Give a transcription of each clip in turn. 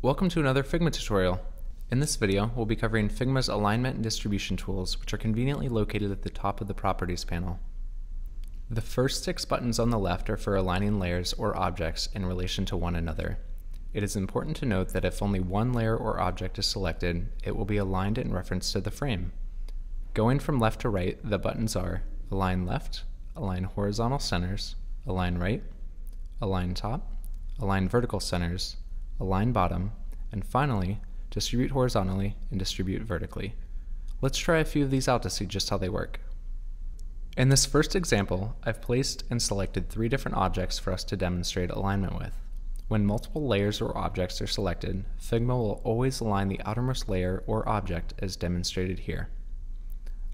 Welcome to another Figma tutorial. In this video, we'll be covering Figma's alignment and distribution tools, which are conveniently located at the top of the Properties panel. The first six buttons on the left are for aligning layers or objects in relation to one another. It is important to note that if only one layer or object is selected, it will be aligned in reference to the frame. Going from left to right, the buttons are Align Left, Align Horizontal Centers, Align Right, Align Top, Align Vertical Centers, align bottom, and finally, distribute horizontally and distribute vertically. Let's try a few of these out to see just how they work. In this first example, I've placed and selected three different objects for us to demonstrate alignment with. When multiple layers or objects are selected, Figma will always align the outermost layer or object as demonstrated here.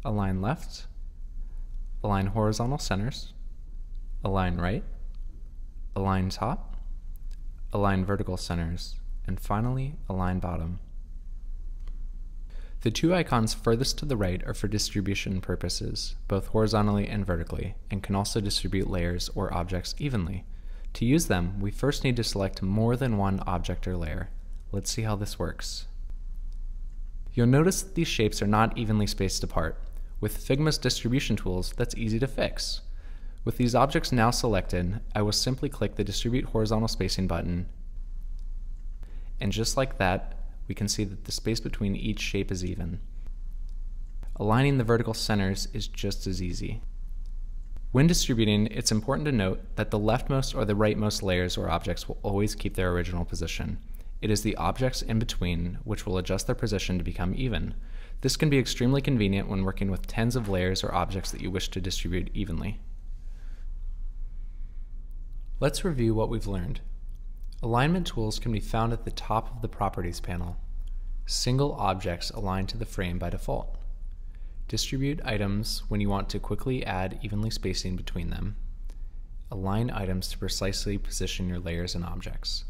Align left, align horizontal centers, align right, align top, align vertical centers, and finally align bottom. The two icons furthest to the right are for distribution purposes, both horizontally and vertically, and can also distribute layers or objects evenly. To use them, we first need to select more than one object or layer. Let's see how this works. You'll notice that these shapes are not evenly spaced apart. With Figma's distribution tools, that's easy to fix. With these objects now selected, I will simply click the Distribute Horizontal Spacing button, and just like that, we can see that the space between each shape is even. Aligning the vertical centers is just as easy. When distributing, it's important to note that the leftmost or the rightmost layers or objects will always keep their original position. It is the objects in between which will adjust their position to become even. This can be extremely convenient when working with tens of layers or objects that you wish to distribute evenly. Let's review what we've learned. Alignment tools can be found at the top of the Properties panel. Single objects align to the frame by default. Distribute items when you want to quickly add evenly spacing between them. Align items to precisely position your layers and objects.